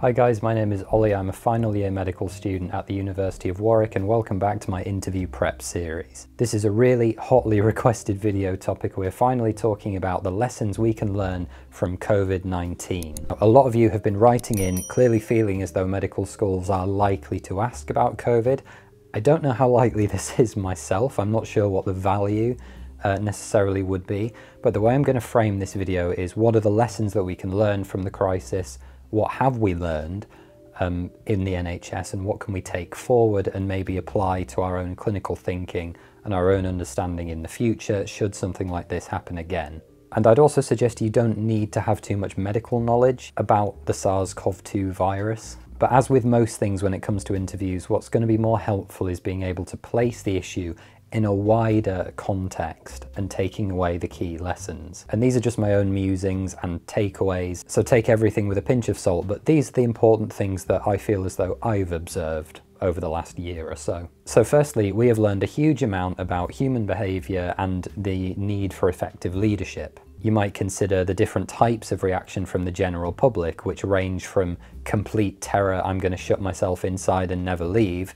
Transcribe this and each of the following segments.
Hi guys, my name is Ollie. I'm a final year medical student at the University of Warwick and welcome back to my interview prep series. This is a really hotly requested video topic. We're finally talking about the lessons we can learn from COVID-19. A lot of you have been writing in clearly feeling as though medical schools are likely to ask about COVID. I don't know how likely this is myself. I'm not sure what the value uh, necessarily would be, but the way I'm going to frame this video is what are the lessons that we can learn from the crisis what have we learned um, in the NHS and what can we take forward and maybe apply to our own clinical thinking and our own understanding in the future should something like this happen again. And I'd also suggest you don't need to have too much medical knowledge about the SARS-CoV-2 virus. But as with most things when it comes to interviews, what's going to be more helpful is being able to place the issue in a wider context and taking away the key lessons. And these are just my own musings and takeaways, so take everything with a pinch of salt, but these are the important things that I feel as though I've observed over the last year or so. So firstly, we have learned a huge amount about human behaviour and the need for effective leadership. You might consider the different types of reaction from the general public, which range from complete terror, I'm going to shut myself inside and never leave,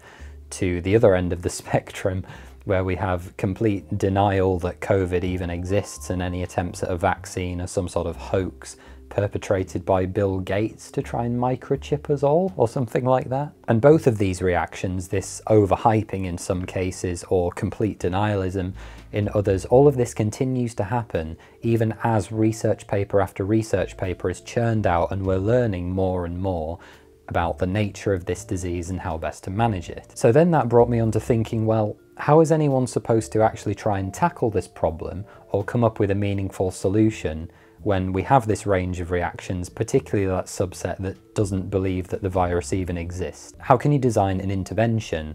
to the other end of the spectrum, where we have complete denial that COVID even exists and any attempts at a vaccine are some sort of hoax perpetrated by Bill Gates to try and microchip us all or something like that. And both of these reactions, this overhyping in some cases or complete denialism in others, all of this continues to happen even as research paper after research paper is churned out and we're learning more and more about the nature of this disease and how best to manage it. So then that brought me on to thinking, well, how is anyone supposed to actually try and tackle this problem or come up with a meaningful solution when we have this range of reactions, particularly that subset that doesn't believe that the virus even exists? How can you design an intervention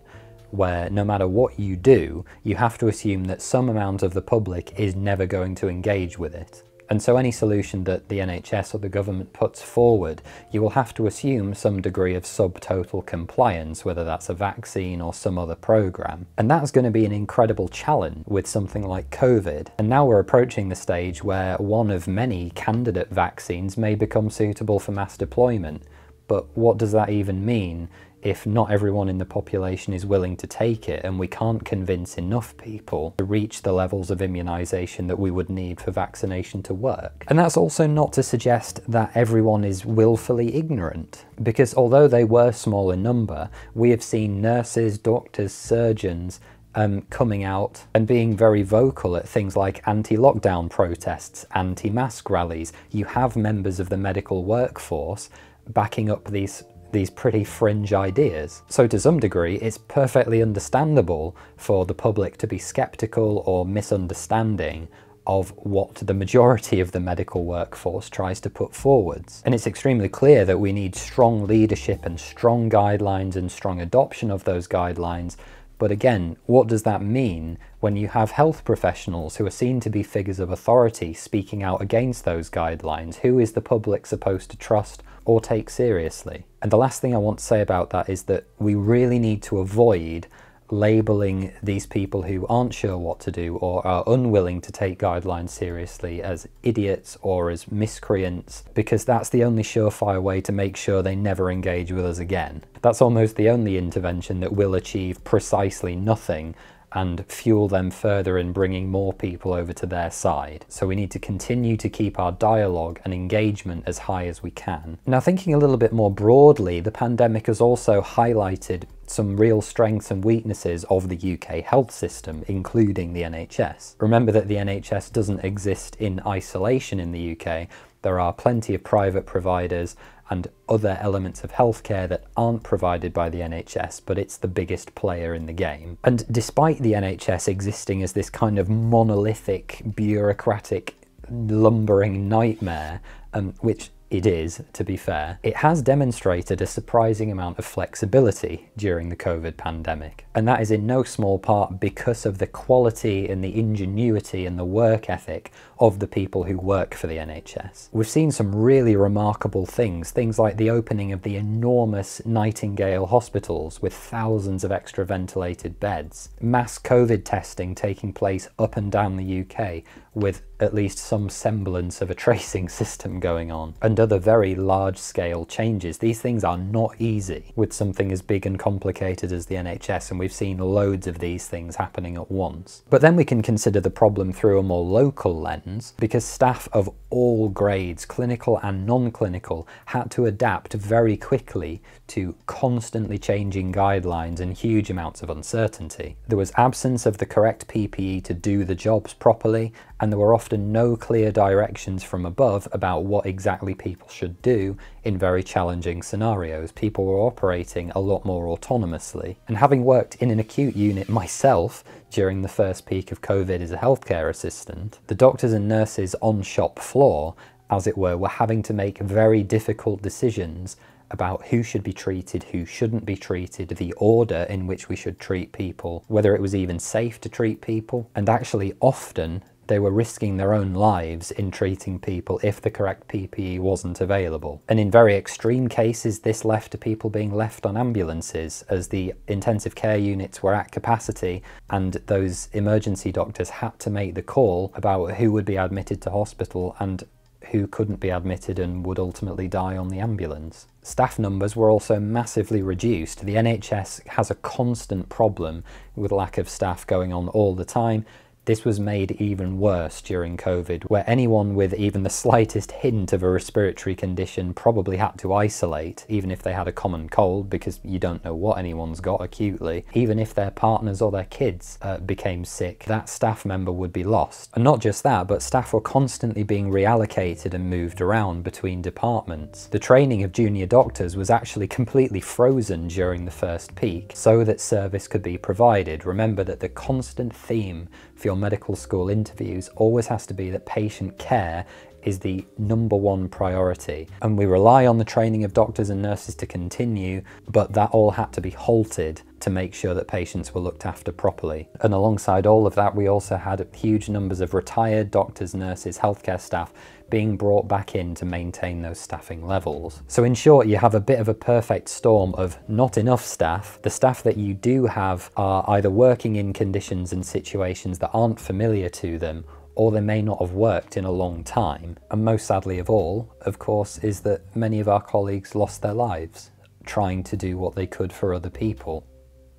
where no matter what you do, you have to assume that some amount of the public is never going to engage with it? And so any solution that the NHS or the government puts forward, you will have to assume some degree of subtotal compliance, whether that's a vaccine or some other program. And that's going to be an incredible challenge with something like COVID. And now we're approaching the stage where one of many candidate vaccines may become suitable for mass deployment. But what does that even mean if not everyone in the population is willing to take it and we can't convince enough people to reach the levels of immunisation that we would need for vaccination to work. And that's also not to suggest that everyone is willfully ignorant, because although they were small in number, we have seen nurses, doctors, surgeons, um, coming out and being very vocal at things like anti-lockdown protests, anti-mask rallies. You have members of the medical workforce backing up these these pretty fringe ideas. So to some degree, it's perfectly understandable for the public to be skeptical or misunderstanding of what the majority of the medical workforce tries to put forwards. And it's extremely clear that we need strong leadership and strong guidelines and strong adoption of those guidelines but again, what does that mean when you have health professionals who are seen to be figures of authority speaking out against those guidelines? Who is the public supposed to trust or take seriously? And the last thing I want to say about that is that we really need to avoid labeling these people who aren't sure what to do or are unwilling to take guidelines seriously as idiots or as miscreants because that's the only surefire way to make sure they never engage with us again. That's almost the only intervention that will achieve precisely nothing and fuel them further in bringing more people over to their side. So we need to continue to keep our dialogue and engagement as high as we can. Now thinking a little bit more broadly, the pandemic has also highlighted some real strengths and weaknesses of the UK health system, including the NHS. Remember that the NHS doesn't exist in isolation in the UK. There are plenty of private providers and other elements of healthcare that aren't provided by the NHS, but it's the biggest player in the game. And despite the NHS existing as this kind of monolithic, bureaucratic, lumbering nightmare, um, which it is, to be fair, it has demonstrated a surprising amount of flexibility during the COVID pandemic. And that is in no small part because of the quality and the ingenuity and the work ethic of the people who work for the NHS. We've seen some really remarkable things, things like the opening of the enormous Nightingale hospitals with thousands of extra ventilated beds, mass COVID testing taking place up and down the UK, with at least some semblance of a tracing system going on, and other very large scale changes. These things are not easy with something as big and complicated as the NHS, and we've seen loads of these things happening at once. But then we can consider the problem through a more local lens, because staff of all grades, clinical and non clinical, had to adapt very quickly to constantly changing guidelines and huge amounts of uncertainty. There was absence of the correct PPE to do the jobs properly, and there were often no clear directions from above about what exactly people should do in very challenging scenarios. People were operating a lot more autonomously. And having worked in an acute unit myself during the first peak of COVID as a healthcare assistant, the doctors and nurses on shop floor, as it were, were having to make very difficult decisions about who should be treated, who shouldn't be treated, the order in which we should treat people, whether it was even safe to treat people, and actually often they were risking their own lives in treating people if the correct PPE wasn't available. And in very extreme cases, this left to people being left on ambulances as the intensive care units were at capacity and those emergency doctors had to make the call about who would be admitted to hospital and who couldn't be admitted and would ultimately die on the ambulance. Staff numbers were also massively reduced. The NHS has a constant problem with lack of staff going on all the time, this was made even worse during COVID, where anyone with even the slightest hint of a respiratory condition probably had to isolate, even if they had a common cold, because you don't know what anyone's got acutely. Even if their partners or their kids uh, became sick, that staff member would be lost. And not just that, but staff were constantly being reallocated and moved around between departments. The training of junior doctors was actually completely frozen during the first peak, so that service could be provided. Remember that the constant theme for your medical school interviews always has to be that patient care is the number one priority. And we rely on the training of doctors and nurses to continue, but that all had to be halted to make sure that patients were looked after properly. And alongside all of that, we also had huge numbers of retired doctors, nurses, healthcare staff being brought back in to maintain those staffing levels. So in short, you have a bit of a perfect storm of not enough staff. The staff that you do have are either working in conditions and situations that aren't familiar to them or they may not have worked in a long time. And most sadly of all, of course, is that many of our colleagues lost their lives trying to do what they could for other people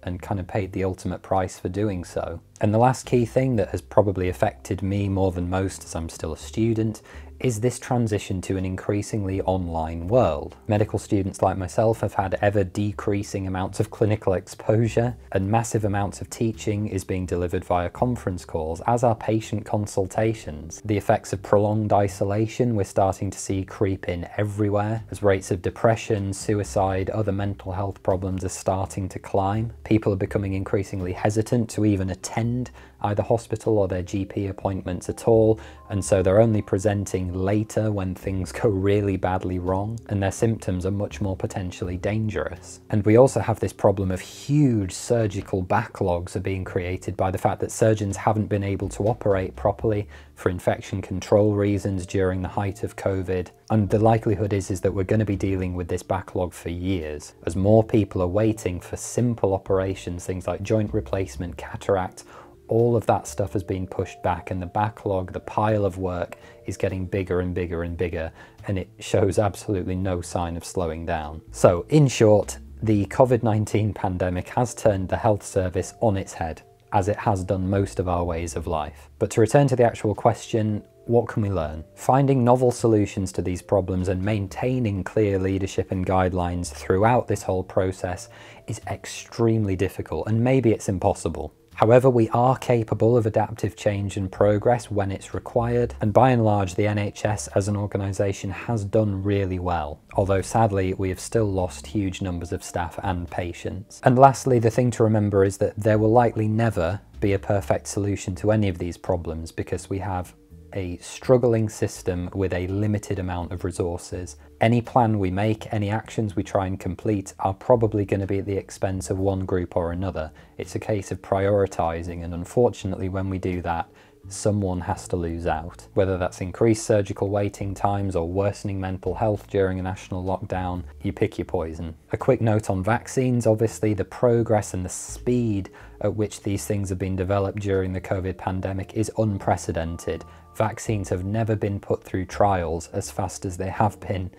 and kind of paid the ultimate price for doing so. And the last key thing that has probably affected me more than most as I'm still a student is this transition to an increasingly online world. Medical students like myself have had ever decreasing amounts of clinical exposure and massive amounts of teaching is being delivered via conference calls, as are patient consultations. The effects of prolonged isolation we're starting to see creep in everywhere as rates of depression, suicide, other mental health problems are starting to climb. People are becoming increasingly hesitant to even attend friend either hospital or their GP appointments at all, and so they're only presenting later when things go really badly wrong, and their symptoms are much more potentially dangerous. And we also have this problem of huge surgical backlogs are being created by the fact that surgeons haven't been able to operate properly for infection control reasons during the height of COVID. And the likelihood is, is that we're going to be dealing with this backlog for years, as more people are waiting for simple operations, things like joint replacement, cataract, all of that stuff has been pushed back and the backlog, the pile of work is getting bigger and bigger and bigger and it shows absolutely no sign of slowing down. So in short, the COVID-19 pandemic has turned the health service on its head as it has done most of our ways of life. But to return to the actual question, what can we learn? Finding novel solutions to these problems and maintaining clear leadership and guidelines throughout this whole process is extremely difficult and maybe it's impossible. However, we are capable of adaptive change and progress when it's required, and by and large the NHS as an organisation has done really well, although sadly we have still lost huge numbers of staff and patients. And lastly, the thing to remember is that there will likely never be a perfect solution to any of these problems because we have a struggling system with a limited amount of resources. Any plan we make, any actions we try and complete are probably going to be at the expense of one group or another. It's a case of prioritising and unfortunately when we do that, someone has to lose out. Whether that's increased surgical waiting times or worsening mental health during a national lockdown, you pick your poison. A quick note on vaccines, obviously the progress and the speed at which these things have been developed during the COVID pandemic is unprecedented vaccines have never been put through trials as fast as they have been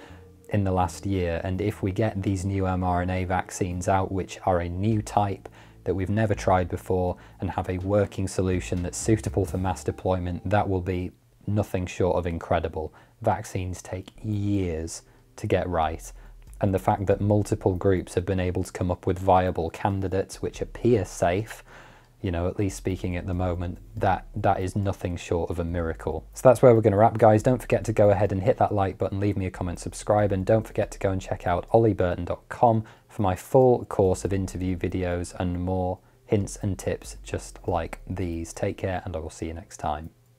in the last year. And if we get these new mRNA vaccines out, which are a new type that we've never tried before and have a working solution that's suitable for mass deployment, that will be nothing short of incredible. Vaccines take years to get right. And the fact that multiple groups have been able to come up with viable candidates which appear safe you know, at least speaking at the moment, that that is nothing short of a miracle. So that's where we're going to wrap, guys. Don't forget to go ahead and hit that like button, leave me a comment, subscribe, and don't forget to go and check out ollieburton.com for my full course of interview videos and more hints and tips just like these. Take care, and I will see you next time.